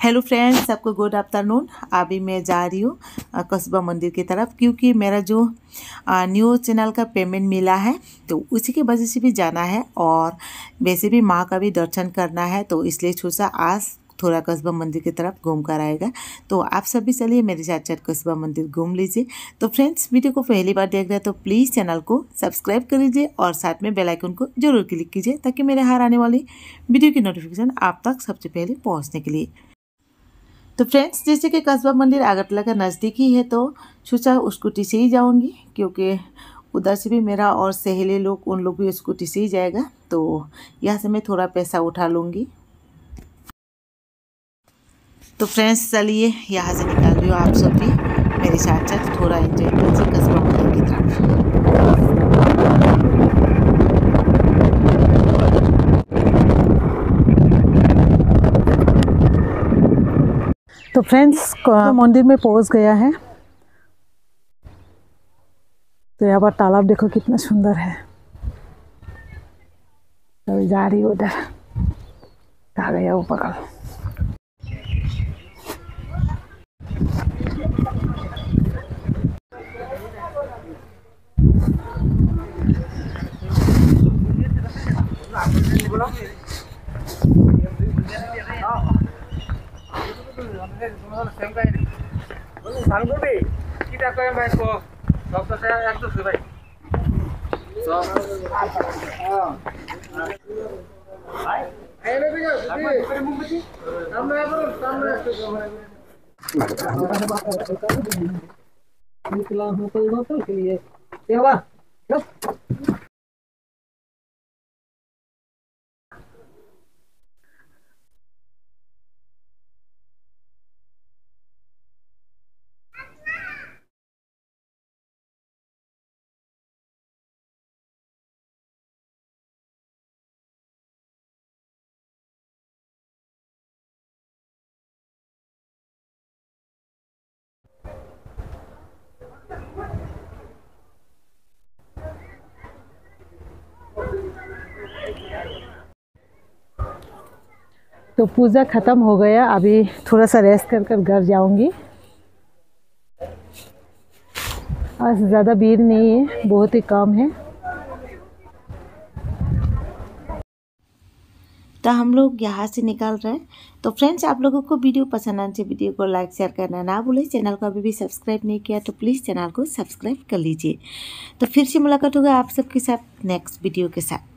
Hello friends सबको good afternoon अभी मैं जा रही हूँ कस्बा मंदिर की तरफ़ क्योंकि मेरा जो न्यू चैनल का पेमेंट मिला है तो उसी की वजह से भी जाना है और वैसे भी माँ का भी दर्शन करना है तो इसलिए सोचा आज थोड़ा कस्बा मंदिर की तरफ़ घूम कर आएगा। तो आप सभी चलिए मेरे साथ साथ कस्बा मंदिर घूम लीजिए। तो फ्रेंड्स वीडियो को पहली बार देख रहे हैं तो प्लीज़ चैनल को सब्सक्राइब कर लीजिए और साथ में बेल आइकन को ज़रूर क्लिक कीजिए, ताकि मेरे हर आने वाली वीडियो की नोटिफिकेशन आप तक सबसे पहले पहुँचने के लिए। तो फ्रेंड्स जैसे कि कस्बा मंदिर आगरतला का नज़दीक ही है तो सोचा स्कूटी से ही जाऊँगी, क्योंकि उधर से भी मेरा और सहेली लोग, उन लोग भी स्कूटी से ही जाएगा तो यहाँ से मैं थोड़ा पैसा उठा लूँगी। तो फ्रेंड्स चलिए यहाँ से निकाल रही हूँ आप सब भी मेरे साथ साथ थोड़ा एंजॉय कीजिए कस्बा मंदिर की तरफ़ तो फ्रेंड्स मंदिर में पहुँच गया है। तो यहाँ पर तालाब देखो कितना सुंदर है। तो जा रही उधर। आ गया वो पकड़। Ini telah mengetahui hotel kini ya. Ya, Pak. Yuk. तो पूजा ख़त्म हो गया। अभी थोड़ा सा रेस्ट कर कर घर जाऊँगी। आज ज़्यादा भीड़ नहीं है, बहुत ही कम है। तो हम लोग यहाँ से निकल रहे हैं। तो फ्रेंड्स आप लोगों को वीडियो पसंद आने से वीडियो को लाइक शेयर करना ना भूलें। चैनल को अभी भी सब्सक्राइब नहीं किया तो प्लीज़ चैनल को सब्सक्राइब कर लीजिए। तो फिर से मुलाकात होगा आप सबके साथ नेक्स्ट वीडियो के साथ।